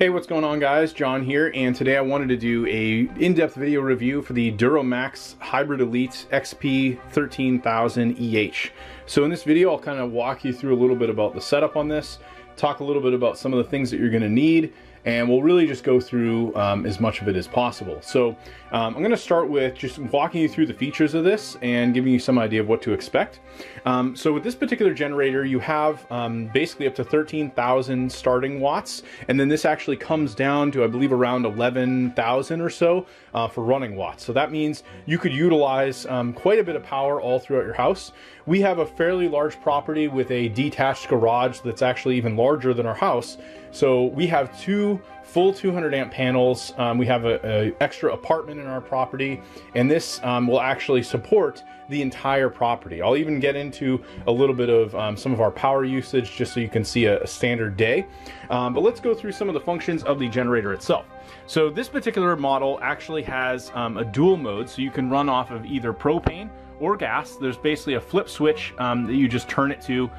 Hey, what's going on guys? John here, and today I wanted to do a in-depth video review for the DuroMax Hybrid Elite XP 13000 EH. So in this video, I'll kind of walk you through a little bit about the setup on this, talk a little bit about some of the things that you're gonna need, and we'll really just go through um, as much of it as possible. So um, I'm gonna start with just walking you through the features of this and giving you some idea of what to expect. Um, so with this particular generator, you have um, basically up to 13,000 starting watts, and then this actually comes down to, I believe, around 11,000 or so uh, for running watts. So that means you could utilize um, quite a bit of power all throughout your house. We have a fairly large property with a detached garage that's actually even larger than our house. So we have two full 200 amp panels. Um, we have an extra apartment in our property, and this um, will actually support the entire property. I'll even get into a little bit of um, some of our power usage just so you can see a, a standard day. Um, but let's go through some of the functions of the generator itself. So this particular model actually has um, a dual mode, so you can run off of either propane or gas. There's basically a flip switch um, that you just turn it to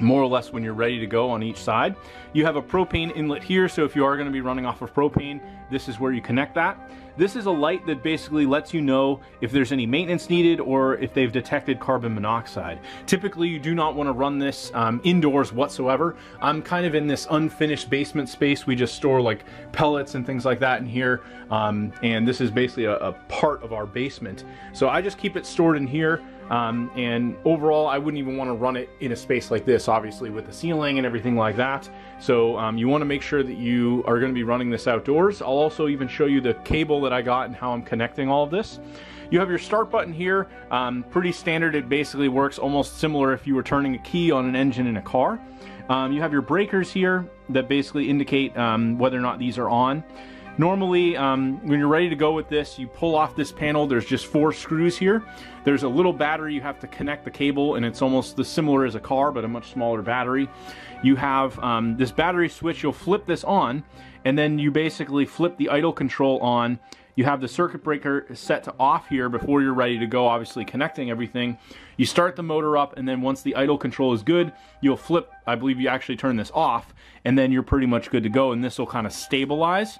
more or less when you're ready to go on each side. You have a propane inlet here, so if you are gonna be running off of propane, this is where you connect that. This is a light that basically lets you know if there's any maintenance needed or if they've detected carbon monoxide. Typically, you do not wanna run this um, indoors whatsoever. I'm kind of in this unfinished basement space. We just store like pellets and things like that in here. Um, and this is basically a, a part of our basement. So I just keep it stored in here. Um, and overall, I wouldn't even want to run it in a space like this, obviously with the ceiling and everything like that. So um, you want to make sure that you are going to be running this outdoors. I'll also even show you the cable that I got and how I'm connecting all of this. You have your start button here, um, pretty standard. It basically works almost similar if you were turning a key on an engine in a car. Um, you have your breakers here that basically indicate um, whether or not these are on. Normally, um, when you're ready to go with this, you pull off this panel. There's just four screws here. There's a little battery you have to connect the cable, and it's almost the similar as a car, but a much smaller battery. You have um, this battery switch. You'll flip this on, and then you basically flip the idle control on. You have the circuit breaker set to off here before you're ready to go, obviously connecting everything. You start the motor up, and then once the idle control is good, you'll flip, I believe you actually turn this off, and then you're pretty much good to go, and this will kind of stabilize.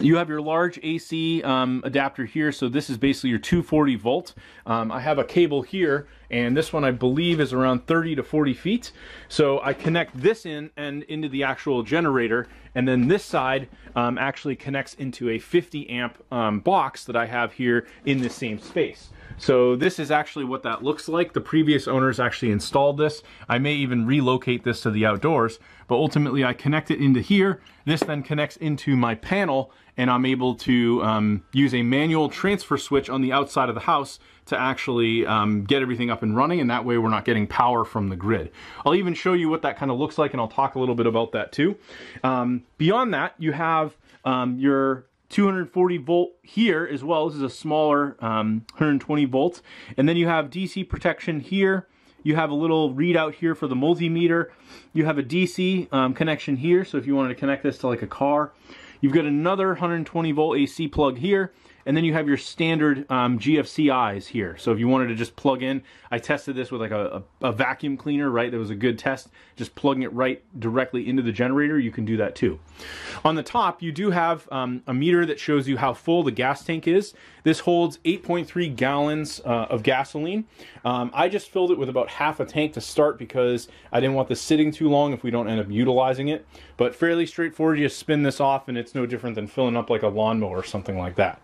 You have your large AC um, adapter here, so this is basically your 240 volt. Um, I have a cable here, and this one I believe is around 30 to 40 feet. So I connect this in and into the actual generator, and then this side um, actually connects into a 50 amp um, box that I have here in the same space. So this is actually what that looks like. The previous owners actually installed this. I may even relocate this to the outdoors, but ultimately I connect it into here. This then connects into my panel and I'm able to um, use a manual transfer switch on the outside of the house to actually um, get everything up and running and that way we're not getting power from the grid. I'll even show you what that kind of looks like and I'll talk a little bit about that too. Um, beyond that, you have um, your 240 volt here as well. This is a smaller um, 120 volts. And then you have DC protection here. You have a little readout here for the multimeter. You have a DC um, connection here. So if you wanted to connect this to like a car, you've got another 120 volt AC plug here. And then you have your standard um, GFCIs here. So if you wanted to just plug in, I tested this with like a, a, a, vacuum cleaner, right? That was a good test. Just plugging it right directly into the generator, you can do that too. On the top, you do have um, a meter that shows you how full the gas tank is. This holds 8.3 gallons uh, of gasoline. Um, I just filled it with about half a tank to start because I didn't want this sitting too long if we don't end up utilizing it. But fairly straightforward, you just spin this off and it's no different than filling up like a lawnmower or something like that.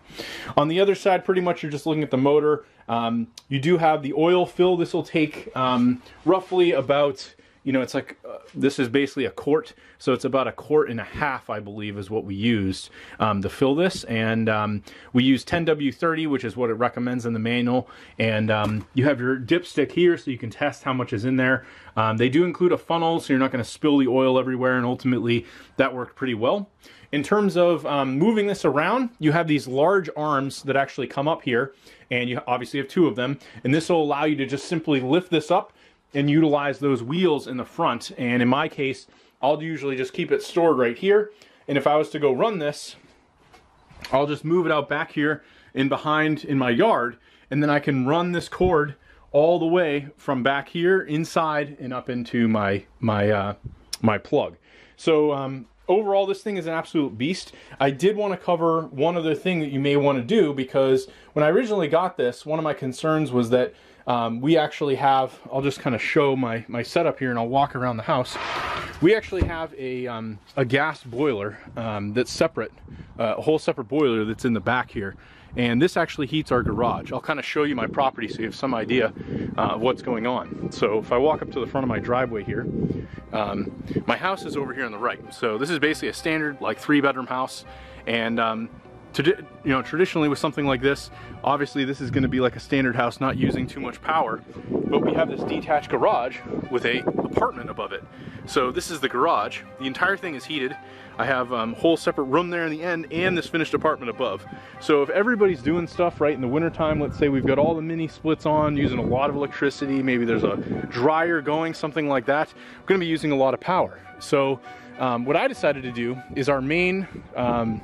On the other side, pretty much you're just looking at the motor. Um, you do have the oil fill. This will take um, roughly about you know, it's like, uh, this is basically a quart, so it's about a quart and a half, I believe, is what we used um, to fill this, and um, we use 10W30, which is what it recommends in the manual, and um, you have your dipstick here, so you can test how much is in there. Um, they do include a funnel, so you're not going to spill the oil everywhere, and ultimately, that worked pretty well. In terms of um, moving this around, you have these large arms that actually come up here, and you obviously have two of them, and this will allow you to just simply lift this up and utilize those wheels in the front. And in my case, I'll usually just keep it stored right here. And if I was to go run this, I'll just move it out back here in behind in my yard. And then I can run this cord all the way from back here inside and up into my, my, uh, my plug. So um, overall, this thing is an absolute beast. I did want to cover one other thing that you may want to do because when I originally got this, one of my concerns was that um, we actually have, I'll just kind of show my, my setup here and I'll walk around the house. We actually have a, um, a gas boiler um, that's separate, uh, a whole separate boiler that's in the back here. And this actually heats our garage. I'll kind of show you my property so you have some idea uh, of what's going on. So if I walk up to the front of my driveway here, um, my house is over here on the right. So this is basically a standard like three bedroom house. And um, you know, traditionally with something like this, obviously this is gonna be like a standard house, not using too much power, but we have this detached garage with a apartment above it. So this is the garage. The entire thing is heated. I have a um, whole separate room there in the end and this finished apartment above. So if everybody's doing stuff right in the wintertime, let's say we've got all the mini splits on, using a lot of electricity, maybe there's a dryer going, something like that, we're gonna be using a lot of power. So um, what I decided to do is our main um,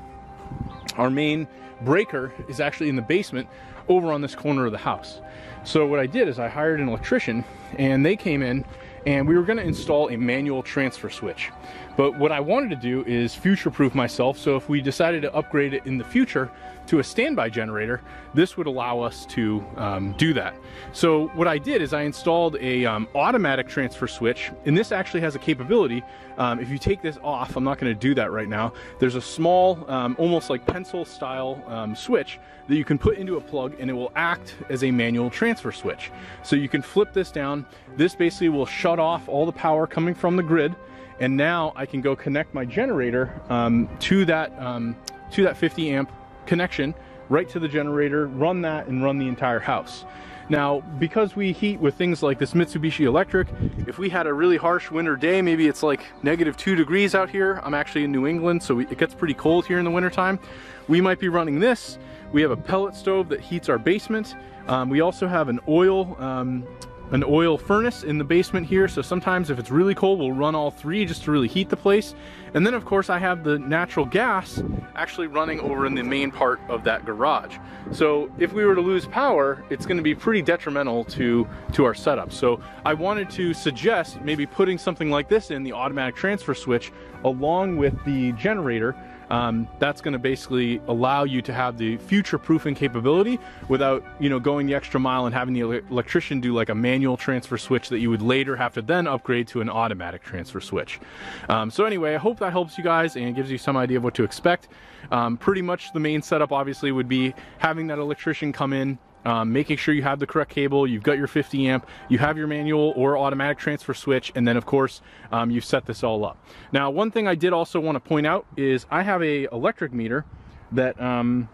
our main breaker is actually in the basement over on this corner of the house. So what I did is I hired an electrician and they came in and we were gonna install a manual transfer switch. But what I wanted to do is future-proof myself, so if we decided to upgrade it in the future to a standby generator, this would allow us to um, do that. So what I did is I installed a um, automatic transfer switch, and this actually has a capability. Um, if you take this off, I'm not gonna do that right now, there's a small, um, almost like pencil style um, switch that you can put into a plug and it will act as a manual transfer switch. So you can flip this down. This basically will shut off all the power coming from the grid and now I can go connect my generator um, to that um, to that 50 amp connection right to the generator, run that and run the entire house. Now, because we heat with things like this Mitsubishi Electric, if we had a really harsh winter day, maybe it's like negative two degrees out here. I'm actually in New England, so it gets pretty cold here in the wintertime. We might be running this. We have a pellet stove that heats our basement. Um, we also have an oil um, an oil furnace in the basement here. So sometimes if it's really cold, we'll run all three just to really heat the place. And then of course I have the natural gas actually running over in the main part of that garage. So if we were to lose power, it's gonna be pretty detrimental to, to our setup. So I wanted to suggest maybe putting something like this in, the automatic transfer switch, along with the generator um, that's going to basically allow you to have the future proofing capability without you know going the extra mile and having the electrician do like a manual transfer switch that you would later have to then upgrade to an automatic transfer switch. Um, so anyway I hope that helps you guys and gives you some idea of what to expect. Um, pretty much the main setup obviously would be having that electrician come in um, making sure you have the correct cable, you've got your 50 amp, you have your manual or automatic transfer switch, and then of course um, you've set this all up. Now one thing I did also want to point out is I have a electric meter that um,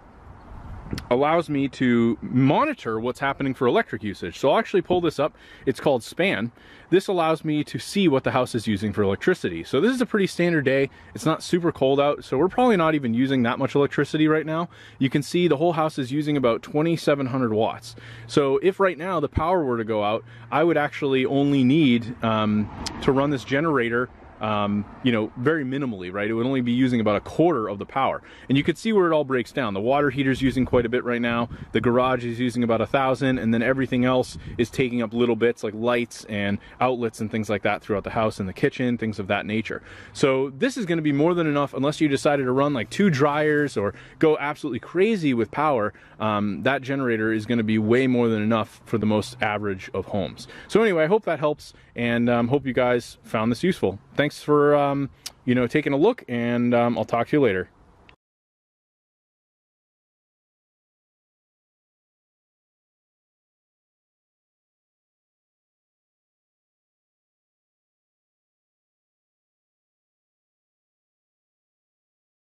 allows me to monitor what's happening for electric usage. So I'll actually pull this up. It's called SPAN. This allows me to see what the house is using for electricity. So this is a pretty standard day. It's not super cold out, so we're probably not even using that much electricity right now. You can see the whole house is using about 2,700 watts. So if right now the power were to go out, I would actually only need um, to run this generator um, you know, very minimally, right? It would only be using about a quarter of the power. And you can see where it all breaks down. The water heater's using quite a bit right now. The garage is using about a thousand, and then everything else is taking up little bits like lights and outlets and things like that throughout the house and the kitchen, things of that nature. So this is gonna be more than enough unless you decided to run like two dryers or go absolutely crazy with power. Um, that generator is gonna be way more than enough for the most average of homes. So anyway, I hope that helps and um, hope you guys found this useful. Thanks for, um, you know, taking a look and um, I'll talk to you later.